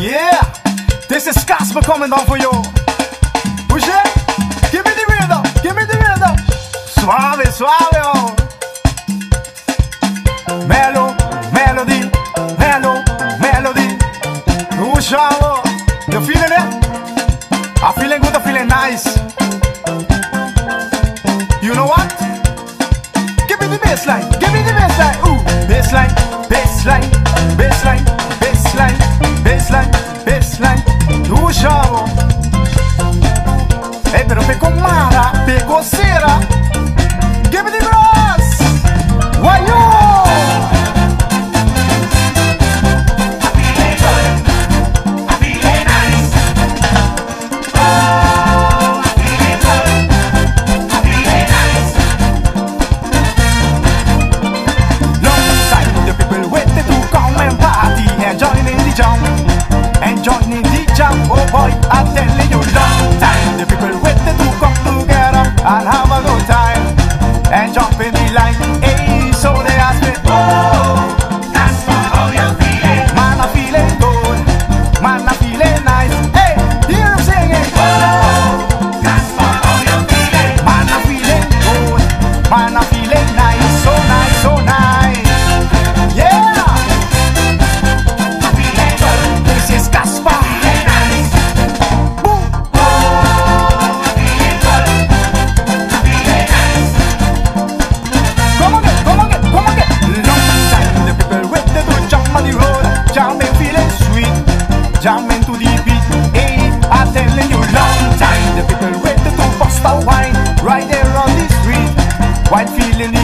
Yeah, this is Casper coming down for you. Push it, give me the rhythm, give me the rhythm. Suave, suave, oh. Melo, melody, melo, melody. Push, oh. You feeling it? I'm feeling good, I'm feeling nice. pegou mara, pegou cera. Rasta wine right there on the street. White feeling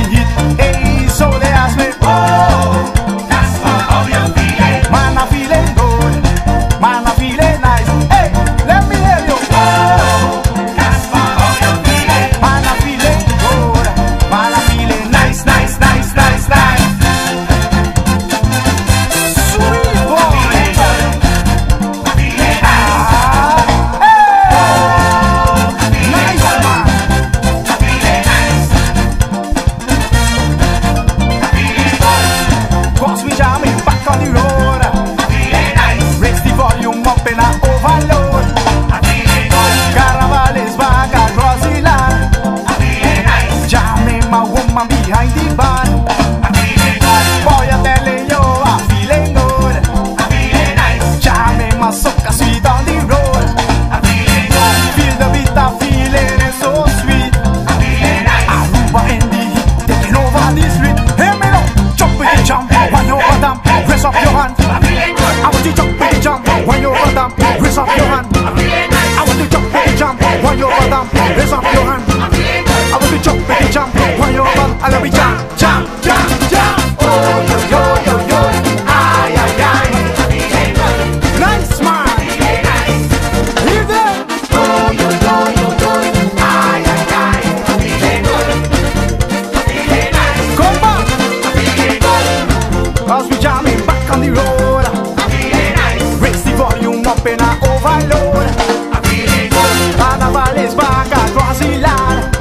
is back across the land.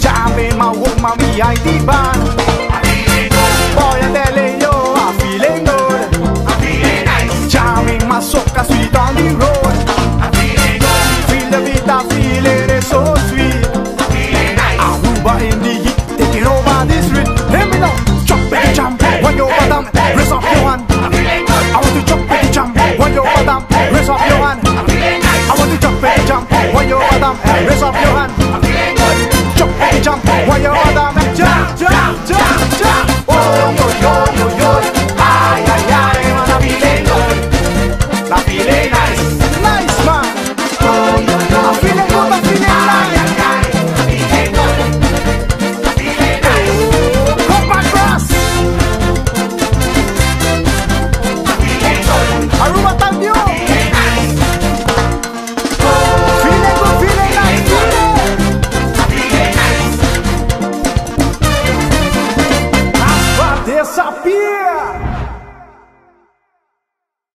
Jumping my woman behind the.